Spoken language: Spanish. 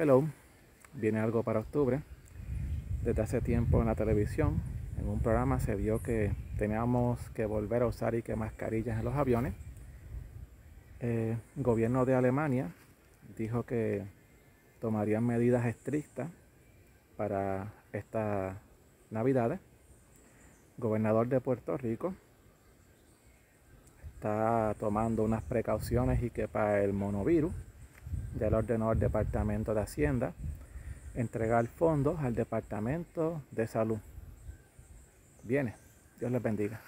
Hello, viene algo para octubre. Desde hace tiempo en la televisión, en un programa se vio que teníamos que volver a usar y que mascarillas en los aviones. El gobierno de Alemania dijo que tomarían medidas estrictas para estas navidades. Gobernador de Puerto Rico está tomando unas precauciones y que para el monovirus ya le ordenó al Departamento de Hacienda entregar fondos al Departamento de Salud. Viene, Dios les bendiga.